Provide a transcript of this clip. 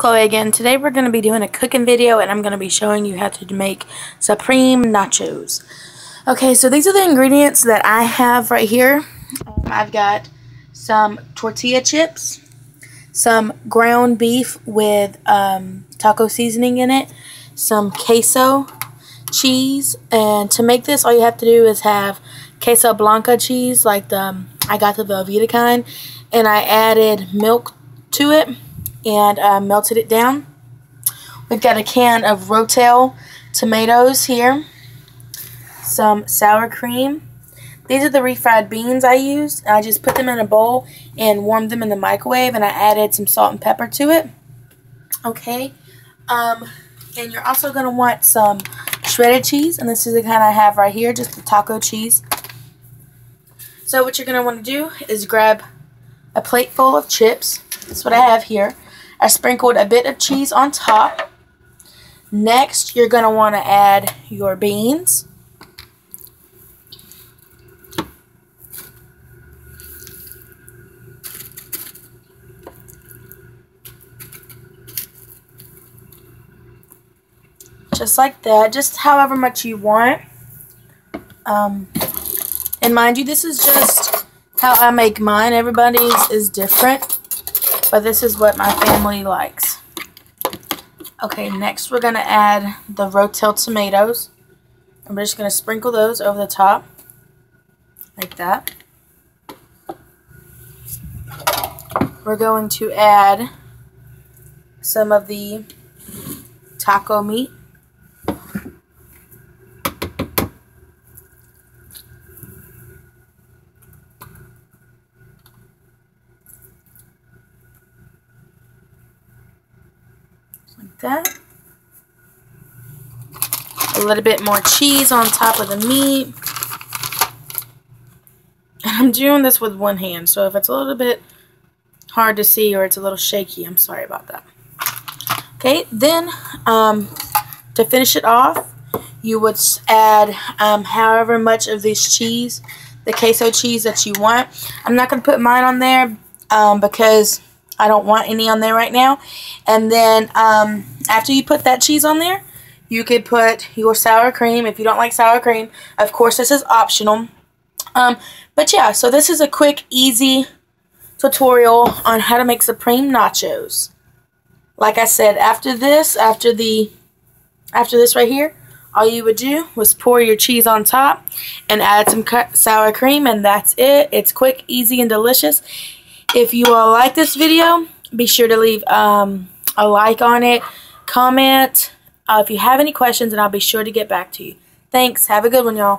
Chloe again. Today we're going to be doing a cooking video and I'm going to be showing you how to make supreme nachos. Okay, so these are the ingredients that I have right here. Um, I've got some tortilla chips, some ground beef with um, taco seasoning in it, some queso cheese, and to make this all you have to do is have queso blanca cheese like the um, I got the Velveeta kind and I added milk to it and uh, melted it down. We've got a can of Rotel tomatoes here, some sour cream. These are the refried beans I used. I just put them in a bowl and warmed them in the microwave and I added some salt and pepper to it. Okay, um, and you're also going to want some shredded cheese and this is the kind I have right here, just the taco cheese. So what you're going to want to do is grab a plate full of chips. That's what I have here. I sprinkled a bit of cheese on top. Next, you're going to want to add your beans. Just like that, just however much you want. Um, and mind you, this is just how I make mine. Everybody's is different. But this is what my family likes. Okay, next we're going to add the Rotel tomatoes. I'm just going to sprinkle those over the top. Like that. We're going to add some of the taco meat. Like that. A little bit more cheese on top of the meat. And I'm doing this with one hand, so if it's a little bit hard to see or it's a little shaky, I'm sorry about that. Okay, then um, to finish it off, you would add um, however much of this cheese, the queso cheese that you want. I'm not going to put mine on there um, because I don't want any on there right now. And then um, after you put that cheese on there, you could put your sour cream. If you don't like sour cream, of course this is optional. Um, but yeah, so this is a quick, easy tutorial on how to make supreme nachos. Like I said, after this, after the, after this right here, all you would do was pour your cheese on top and add some sour cream and that's it. It's quick, easy, and delicious. If you all like this video, be sure to leave um, a like on it, comment uh, if you have any questions, and I'll be sure to get back to you. Thanks. Have a good one, y'all.